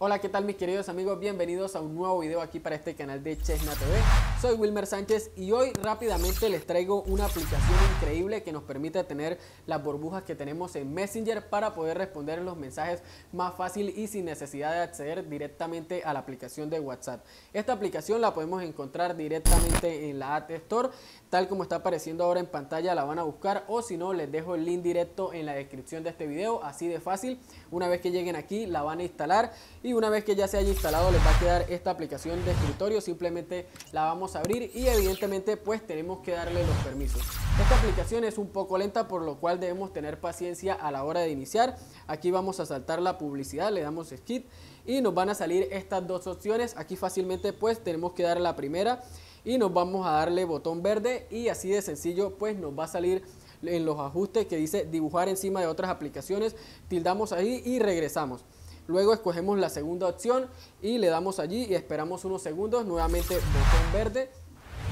Hola, ¿qué tal mis queridos amigos? Bienvenidos a un nuevo video aquí para este canal de Chesna TV. Soy Wilmer Sánchez y hoy rápidamente les traigo una aplicación increíble que nos permite tener las burbujas que tenemos en Messenger para poder responder los mensajes más fácil y sin necesidad de acceder directamente a la aplicación de WhatsApp. Esta aplicación la podemos encontrar directamente en la App Store, tal como está apareciendo ahora en pantalla la van a buscar o si no les dejo el link directo en la descripción de este video, así de fácil. Una vez que lleguen aquí la van a instalar una vez que ya se haya instalado les va a quedar esta aplicación de escritorio, simplemente la vamos a abrir y evidentemente pues tenemos que darle los permisos. Esta aplicación es un poco lenta por lo cual debemos tener paciencia a la hora de iniciar. Aquí vamos a saltar la publicidad, le damos skip y nos van a salir estas dos opciones. Aquí fácilmente pues tenemos que dar la primera y nos vamos a darle botón verde y así de sencillo pues nos va a salir en los ajustes que dice dibujar encima de otras aplicaciones, tildamos ahí y regresamos. Luego escogemos la segunda opción y le damos allí y esperamos unos segundos, nuevamente botón verde.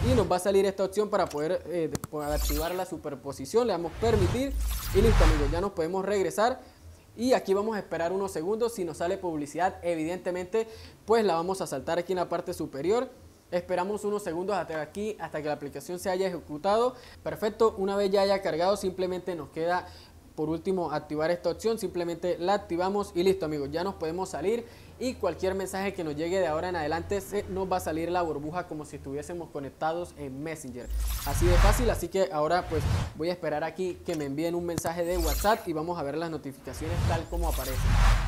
Y nos va a salir esta opción para poder, eh, activar la superposición, le damos permitir y listo amigos, ya nos podemos regresar. Y aquí vamos a esperar unos segundos, si nos sale publicidad evidentemente pues la vamos a saltar aquí en la parte superior. Esperamos unos segundos hasta aquí, hasta que la aplicación se haya ejecutado. Perfecto, una vez ya haya cargado, simplemente nos queda por último activar esta opción, simplemente la activamos y listo amigos, ya nos podemos salir y cualquier mensaje que nos llegue de ahora en adelante se nos va a salir la burbuja como si estuviésemos conectados en Messenger. Así de fácil, así que ahora pues voy a esperar aquí que me envíen un mensaje de WhatsApp y vamos a ver las notificaciones tal como aparecen.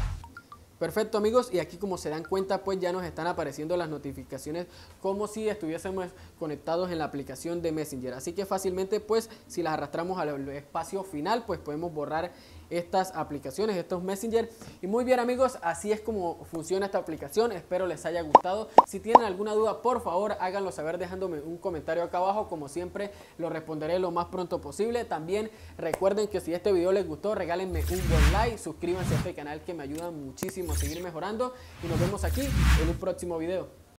Perfecto amigos y aquí como se dan cuenta pues ya nos están apareciendo las notificaciones como si estuviésemos conectados en la aplicación de Messenger. Así que fácilmente pues si las arrastramos al espacio final pues podemos borrar estas aplicaciones, estos Messenger. Y muy bien amigos, así es como funciona esta aplicación. Espero les haya gustado. Si tienen alguna duda, por favor háganlo saber dejándome un comentario acá abajo. Como siempre, lo responderé lo más pronto posible. También recuerden que si este video les gustó, regálenme un buen like, suscríbanse a este canal que me ayuda muchísimo a seguir mejorando. Y nos vemos aquí en un próximo video.